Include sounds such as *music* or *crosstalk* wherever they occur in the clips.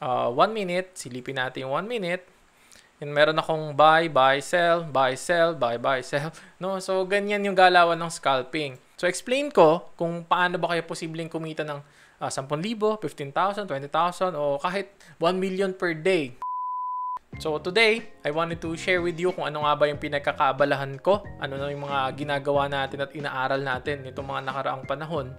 uh, 1 minute, silipin natin yung 1 minute. And meron akong buy, buy, sell, buy, sell, buy, buy, sell. *laughs* No? So, ganyan yung galawan ng scalping. So, explain ko kung paano ba kayo posibleng kumita ng uh, 10,000, 15,000, 20,000, o kahit 1 million per day. So today, I wanted to share with you kung ano nga ba yung pinagkakaabalahan ko, ano na yung mga ginagawa natin at inaaral natin nitong mga nakaraang panahon.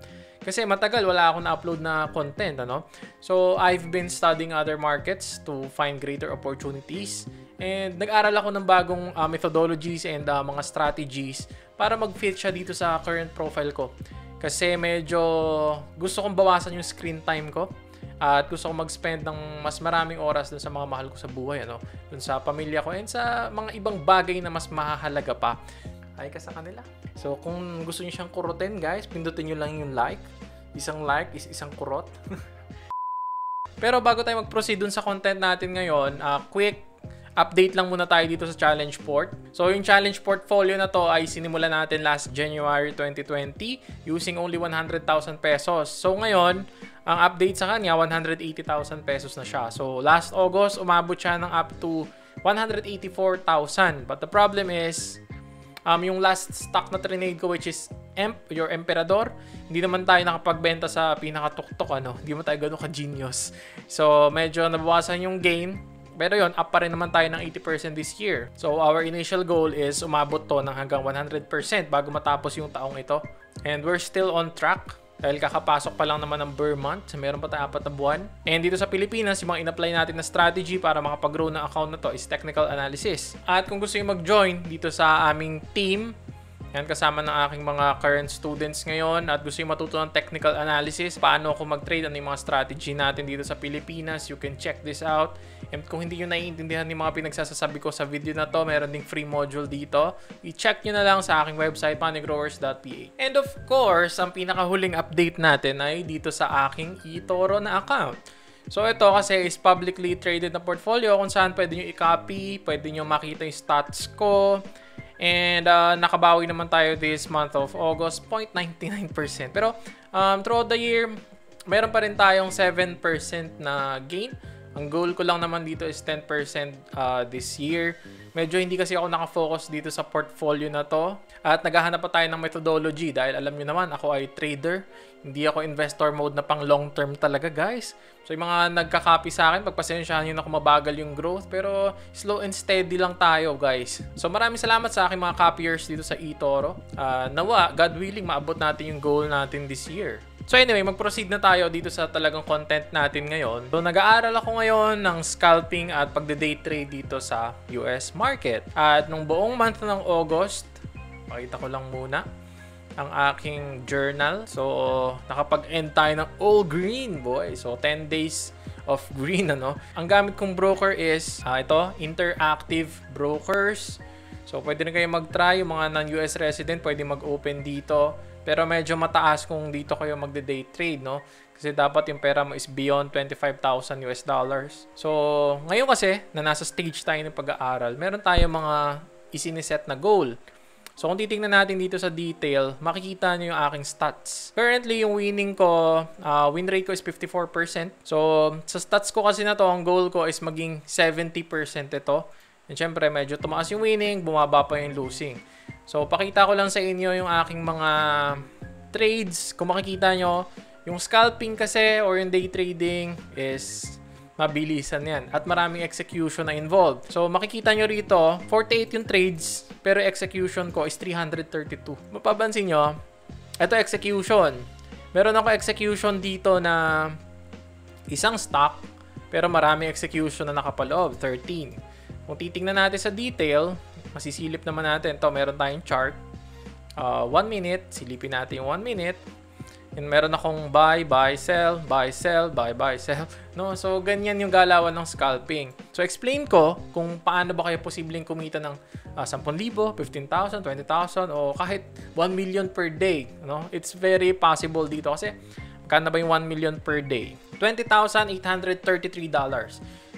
Kasi matagal wala akong na-upload na content, ano? So I've been studying other markets to find greater opportunities and nag-aral ako ng bagong uh, methodologies and uh, mga strategies para mag-fit siya dito sa current profile ko. Kasi medyo gusto kong bawasan yung screen time ko at gusto ko mag-spend ng mas maraming oras dun sa mga mahal ko sa buhay, ano? Dun sa pamilya ko and sa mga ibang bagay na mas mahahalaga pa. Ay ka sa kanila. So, kung gusto niyo siyang kurutin, guys, pindutin niyo lang yung like. Isang like is isang kurot. *laughs* Pero bago tayo mag-proceed dun sa content natin ngayon, uh, quick update lang muna tayo dito sa challenge port. So yung challenge portfolio na to ay sinimula natin last January 2020 using only 100,000 pesos. So ngayon, ang update sa kanya, 180,000 pesos na siya. So last August, umabot siya ng up to 184,000. But the problem is, um, yung last stock na trinade ko which is Emp, your Emperador, hindi naman tayo nakapagbenta sa pinakatuktok, ano. Hindi mo tayo ganun ka-genius. So, medyo nabawasan yung gain pero yon up pa rin naman tayo ng 80% this year. So our initial goal is umabot to ng hanggang 100% bago matapos yung taong ito. And we're still on track dahil kakapasok pa lang naman ng Burr month. Meron pa tayo apat na buwan. And dito sa Pilipinas, yung mga in-apply natin na strategy para makapag-grow ng account na to is technical analysis. At kung gusto nyo mag-join dito sa aming team, yan kasama ng aking mga current students ngayon at gusto yung matuto ng technical analysis, paano ako mag-trade, ano yung mga strategy natin dito sa Pilipinas. You can check this out. And kung hindi nyo naiintindihan yung mga pinagsasasabi ko sa video na to, meron ding free module dito. I-check nyo na lang sa aking website, panigrowers.ph. And of course, ang pinakahuling update natin ay dito sa aking eToro na account. So ito kasi is publicly traded na portfolio kung saan pwede nyo i-copy, pwede nyo makita yung stats ko, And uh, nakabawi naman tayo this month of August, 0.99%. Pero um, throughout the year, meron pa rin tayong 7% na gain. Ang goal ko lang naman dito is 10% uh, this year. Medyo hindi kasi ako nakafocus dito sa portfolio na to. At naghahanap pa tayo ng methodology dahil alam niyo naman, ako ay trader. Hindi ako investor mode na pang long term talaga guys. So yung mga nagka-copy sa akin, pagpasensyahan nyo na kung mabagal yung growth. Pero slow and steady lang tayo guys. So maraming salamat sa aking mga copyers dito sa eToro. Uh, nawa, God willing, maabot natin yung goal natin this year. So anyway, mag-proceed na tayo dito sa talagang content natin ngayon. So nag-aaral ako ngayon ng scalping at pagde-day trade dito sa US market. At nung buong month ng August, pakita ko lang muna ang aking journal. So nakapag-end tayo ng all green, boy. So 10 days of green, *laughs* ano. Ang gamit kong broker is uh, ito, Interactive Brokers. So pwede na kayo mag-try. Yung mga non-US resident, pwede mag-open dito. Pero medyo mataas kung dito kayo magde-day trade, no? Kasi dapat yung pera mo is beyond 25,000 US dollars. So, ngayon kasi, na nasa stage tayo ng pag-aaral, meron tayong mga isiniset na goal. So, kung titingnan natin dito sa detail, makikita nyo yung aking stats. Currently, yung winning ko, uh, win rate ko is 54%. So, sa stats ko kasi na to, ang goal ko is maging 70% ito. And syempre, medyo tumaas yung winning, bumaba pa yung losing. So, pakita ko lang sa inyo yung aking mga trades. Kung makikita nyo, yung scalping kasi or yung day trading is mabilisan yan. At maraming execution na involved. So, makikita nyo rito, 48 yung trades, pero execution ko is 332. Mapapansin nyo, ito execution. Meron ako execution dito na isang stock, pero maraming execution na nakapaloob, 13. Kung titingnan natin sa detail, Masisilip naman natin. to meron tayong chart. Uh, one minute. Silipin natin yung one minute. And meron akong buy, buy, sell, buy, sell, buy, buy, sell. *laughs* No? So, ganyan yung galawan ng scalping. So, explain ko kung paano ba kayo posibleng kumita ng uh, 10,000, 15,000, 20,000 o kahit 1 million per day. No? It's very possible dito kasi Kano ba yung 1 million per day? $20,833.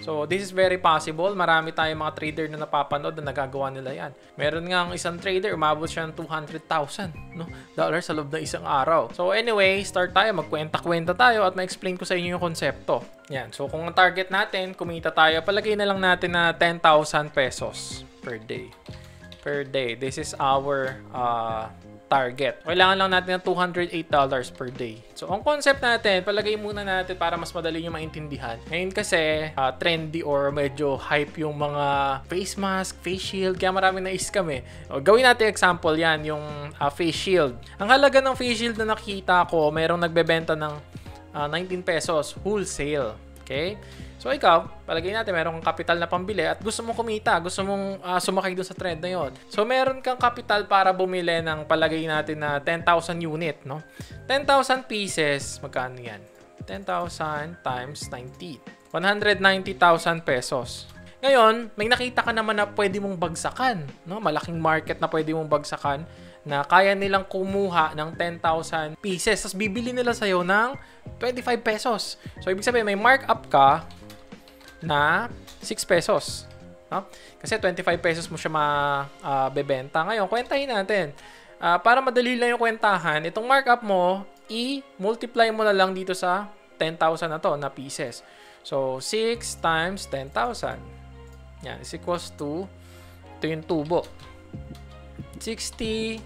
So, this is very possible. Marami tayong mga trader na napapanood na nagagawa nila yan. Meron nga ang isang trader, umabot siya ng 200,000 no? dollars sa loob ng isang araw. So, anyway, start tayo. Magkwenta-kwenta tayo at ma-explain ko sa inyo yung konsepto. Yan. So, kung ang target natin, kumita tayo, palagay na lang natin na 10,000 pesos per day. Per day. This is our uh, target. Kailangan lang natin ng $208 per day. So, ang concept natin, palagay muna natin para mas madali nyo maintindihan. Ngayon kasi, uh, trendy or medyo hype yung mga face mask, face shield, kaya marami na-scam eh. O, gawin natin example yan, yung uh, face shield. Ang halaga ng face shield na nakita ko, merong nagbebenta ng uh, 19 pesos, wholesale. Okay? So ikaw, palagay natin meron kang kapital na pambili at gusto mong kumita, gusto mong uh, sumakay doon sa trend na yon. So meron kang kapital para bumili ng palagay natin na 10,000 unit, no? 10,000 pieces, magkano yan? 10,000 times 90. 190,000 pesos. Ngayon, may nakita ka naman na pwede mong bagsakan, no? Malaking market na pwede mong bagsakan na kaya nilang kumuha ng 10,000 pieces. Tapos bibili nila sa'yo ng 25 pesos. So, ibig sabihin, may markup ka na 6 pesos. No? Kasi 25 pesos mo siya mabebenta. Uh, Ngayon, kwentahin natin. Uh, para madali lang yung kwentahan, itong markup mo, i-multiply mo na lang dito sa 10,000 na to na pieces. So, 6 times 10,000. Yan, is equals to, ito yung tubo. 60,000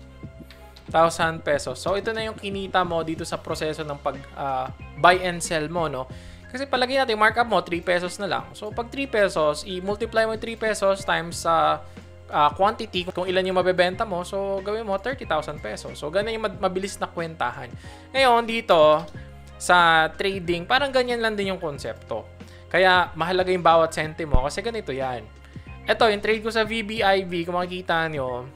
pesos. So, ito na yung kinita mo dito sa proseso ng pag uh, buy and sell mo, no? Kasi palagi natin, markup mo, 3 pesos na lang. So, pag 3 pesos, i-multiply mo 3 pesos times sa uh, uh, quantity, kung ilan yung mabebenta mo, so gawin mo 30,000 pesos. So, ganun yung mabilis na kwentahan. Ngayon, dito, sa trading, parang ganyan lang din yung konsepto. Kaya, mahalaga yung bawat sentimo kasi ganito yan. Ito, yung trade ko sa VBIV, kung makikita nyo,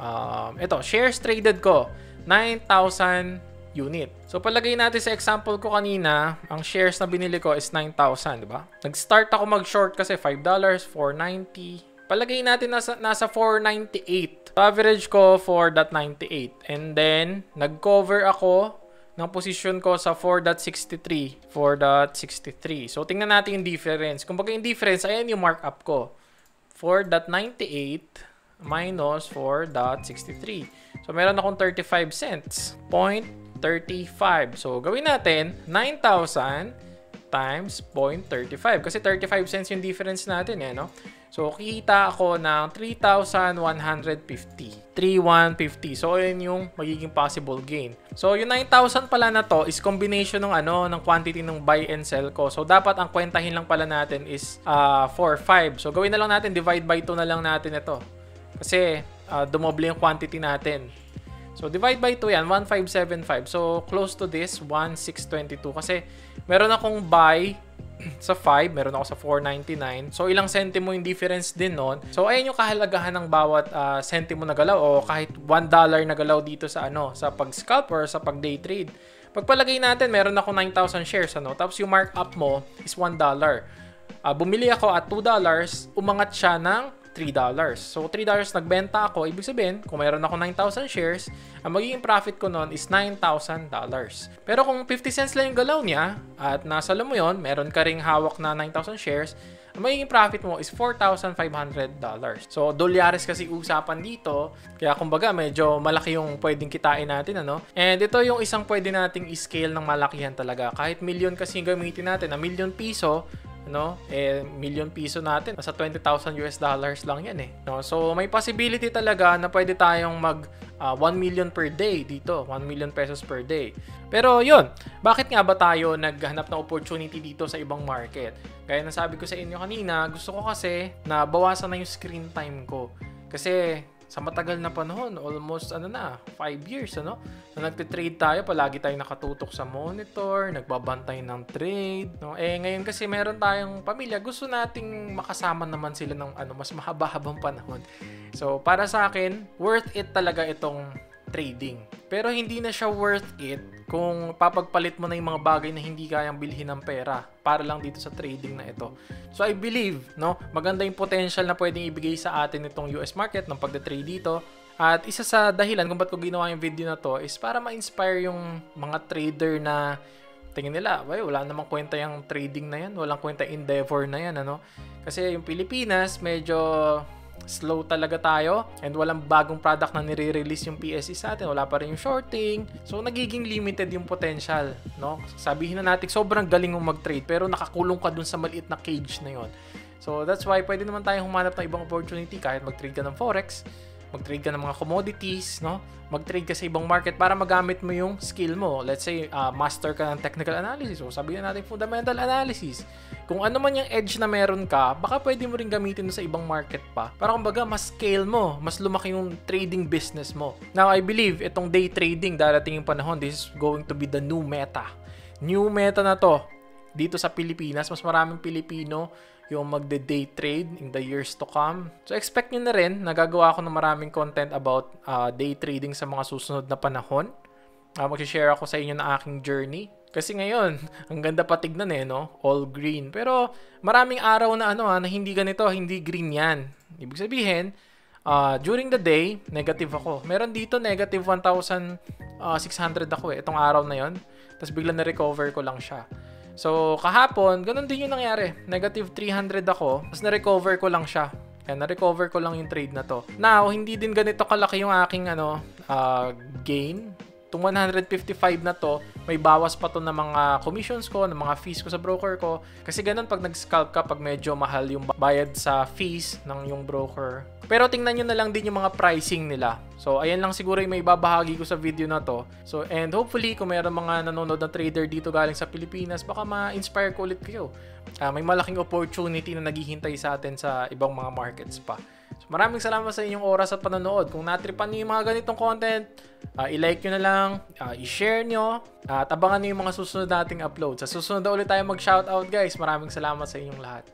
um, ito, shares traded ko, 9,000 unit. So palagay natin sa example ko kanina, ang shares na binili ko is 9,000, di ba? Nag-start ako mag-short kasi $5, 490. Palagay natin nasa, nasa 498. Average ko 4.98. And then, nag-cover ako ng position ko sa 4.63. 4.63. So, tingnan natin yung difference. Kung yung difference, ayan yung markup ko. 4.98 minus 4.63. So, meron akong 35 cents. Point 35. So, gawin natin 9,000 times 0.35. Kasi 35 cents yung difference natin eh, no? So, kikita ako ng 3,150. 3,150. So, yun yung magiging possible gain. So, yung 9,000 pala na to is combination ng ano, ng quantity ng buy and sell ko. So, dapat ang kwentahin lang pala natin is uh, 4, 5. So, gawin na lang natin, divide by 2 na lang natin ito. Kasi, uh, dumoble yung quantity natin. So, divide by 2 yan, 1575. So, close to this, 1622. Kasi, meron akong buy *clears throat* sa 5, meron ako sa 499. So, ilang sentimo yung difference din nun. So, ayun yung kahalagahan ng bawat uh, sentimo na galaw o kahit 1 dollar na galaw dito sa ano, sa pag-scalp or sa pag-day trade. Pagpalagay natin, meron ako 9,000 shares, ano? Tapos yung markup mo is 1 dollar. Uh, bumili ako at 2 dollars, umangat siya ng $3. So, $3 nagbenta ako. Ibig sabihin, kung mayroon ako 9,000 shares, ang magiging profit ko noon is $9,000. Pero kung 50 cents lang yung galaw niya, at nasa mo yon meron ka ring hawak na 9,000 shares, ang magiging profit mo is $4,500. So, dolyares kasi usapan dito. Kaya kumbaga, medyo malaki yung pwedeng kitain natin. Ano? And ito yung isang pwede nating scale ng malakihan talaga. Kahit million kasi gamitin natin, na million piso, no? Eh million piso natin, nasa 20,000 US dollars lang 'yan eh. No? So may possibility talaga na pwede tayong mag uh, ah, 1 million per day dito, 1 million pesos per day. Pero 'yun, bakit nga ba tayo naghanap ng opportunity dito sa ibang market? Kaya nasabi ko sa inyo kanina, gusto ko kasi na bawasan na yung screen time ko. Kasi sa matagal na panahon, almost ano na, 5 years ano, na nagte-trade tayo, palagi tayong nakatutok sa monitor, nagbabantay ng trade, no? Eh ngayon kasi meron tayong pamilya, gusto nating makasama naman sila ng ano, mas mahaba-habang panahon. So, para sa akin, worth it talaga itong trading. Pero hindi na siya worth it kung papagpalit mo na yung mga bagay na hindi kayang bilhin ng pera para lang dito sa trading na ito. So I believe, no, maganda yung potential na pwedeng ibigay sa atin itong US market ng pagde-trade dito. At isa sa dahilan kung ba't ko ginawa yung video na to is para ma-inspire yung mga trader na tingin nila, "Ay, wala namang kwenta yung trading na yan, walang kwenta endeavor na yan, ano?" Kasi yung Pilipinas, medyo slow talaga tayo and walang bagong product na nire-release yung PSE sa atin. Wala pa rin yung shorting. So, nagiging limited yung potential, no? Sabihin na natin, sobrang galing mong mag-trade pero nakakulong ka dun sa maliit na cage na yon. So, that's why pwede naman tayong humanap ng ibang opportunity kahit mag-trade ka ng Forex, mag-trade ka ng mga commodities, no? Mag-trade ka sa ibang market para magamit mo yung skill mo. Let's say, uh, master ka ng technical analysis o sabihin natin fundamental analysis. Kung ano man yung edge na meron ka, baka pwede mo rin gamitin sa ibang market pa. Para kumbaga, mas scale mo, mas lumaki yung trading business mo. Now, I believe itong day trading, darating yung panahon, this is going to be the new meta. New meta na to dito sa Pilipinas, mas maraming Pilipino yung magde-day trade in the years to come. So expect nyo na rin, nagagawa ako ng maraming content about uh, day trading sa mga susunod na panahon. Uh, Mag-share ako sa inyo ng aking journey. Kasi ngayon, *laughs* ang ganda pa tignan eh, no? All green. Pero maraming araw na ano ha, na hindi ganito, hindi green yan. Ibig sabihin, uh, during the day, negative ako. Meron dito negative 1,600 ako eh, itong araw na yon. Tapos bigla na-recover ko lang siya. So, kahapon, ganun din yung nangyari. Negative 300 ako, tapos na-recover ko lang siya. Kaya na-recover ko lang yung trade na to. Now, hindi din ganito kalaki yung aking ano, uh, gain. Itong 155 na to, may bawas pa to ng mga commissions ko, ng mga fees ko sa broker ko. Kasi ganun pag nag-scalp ka, pag medyo mahal yung bayad sa fees ng yung broker. Pero tingnan nyo na lang din yung mga pricing nila. So, ayan lang siguro yung may babahagi ko sa video na to. So, and hopefully, kung mayroon mga nanonood na trader dito galing sa Pilipinas, baka ma-inspire ko ulit kayo. Uh, may malaking opportunity na naghihintay sa atin sa ibang mga markets pa. So, maraming salamat sa inyong oras at panonood. Kung natripan niyo yung mga ganitong content, uh, i-like nyo na lang, uh, i-share nyo, uh, at abangan nyo yung mga susunod nating upload. Sa susunod na ulit tayo mag-shoutout guys. Maraming salamat sa inyong lahat.